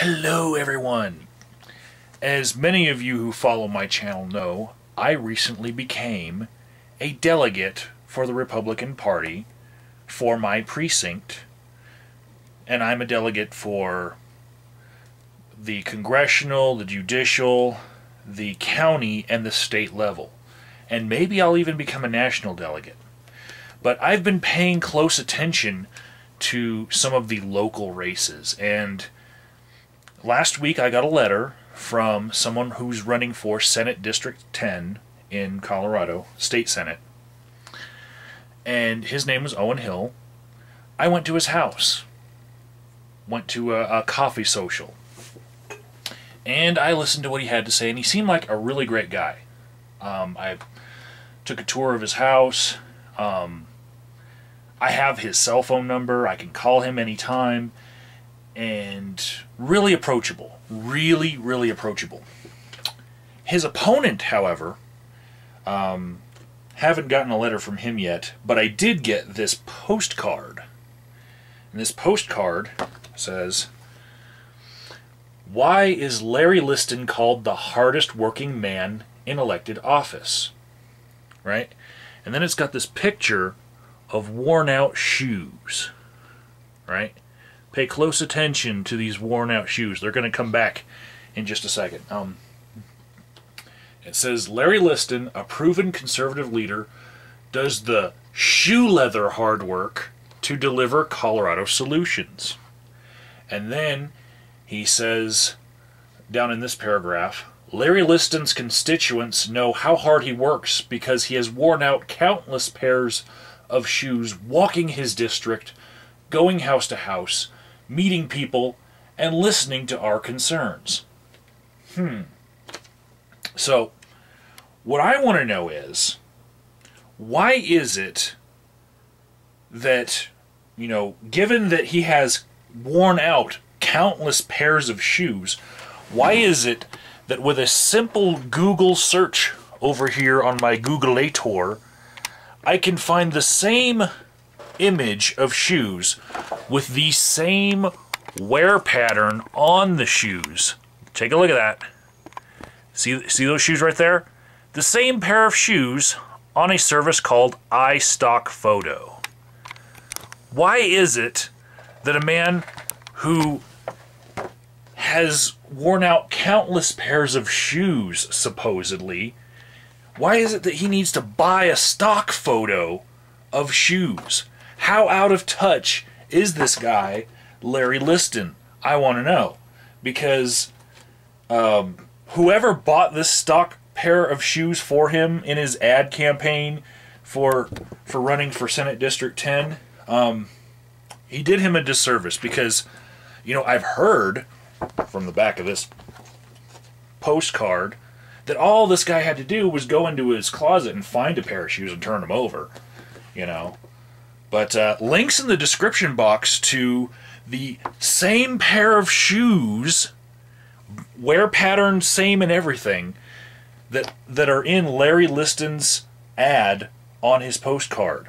Hello, everyone. As many of you who follow my channel know, I recently became a delegate for the Republican Party for my precinct, and I'm a delegate for the congressional, the judicial, the county, and the state level. And maybe I'll even become a national delegate. But I've been paying close attention to some of the local races, and last week I got a letter from someone who's running for Senate District 10 in Colorado, State Senate. And his name was Owen Hill. I went to his house, went to a, a coffee social, and I listened to what he had to say, and he seemed like a really great guy. Um, I took a tour of his house. Um, I have his cell phone number. I can call him anytime and really approachable. Really, really approachable. His opponent, however, um, haven't gotten a letter from him yet, but I did get this postcard. And this postcard says, Why is Larry Liston called the hardest working man in elected office? Right? And then it's got this picture of worn out shoes. Right? Pay close attention to these worn out shoes. They're going to come back in just a second. Um, it says Larry Liston, a proven conservative leader, does the shoe leather hard work to deliver Colorado solutions. And then he says down in this paragraph Larry Liston's constituents know how hard he works because he has worn out countless pairs of shoes walking his district, going house to house, meeting people, and listening to our concerns. Hmm. So, what I want to know is why is it that, you know, given that he has worn out countless pairs of shoes, why is it that with a simple Google search over here on my Googleator, I can find the same image of shoes with the same wear pattern on the shoes. Take a look at that. See, see those shoes right there? The same pair of shoes on a service called iStock Photo. Why is it that a man who has worn out countless pairs of shoes, supposedly, why is it that he needs to buy a stock photo of shoes? How out of touch is this guy, Larry Liston? I want to know. Because um, whoever bought this stock pair of shoes for him in his ad campaign for for running for Senate District 10, um, he did him a disservice because, you know, I've heard from the back of this postcard that all this guy had to do was go into his closet and find a pair of shoes and turn them over, you know. But uh, links in the description box to the same pair of shoes, wear pattern same and everything, that that are in Larry Liston's ad on his postcard.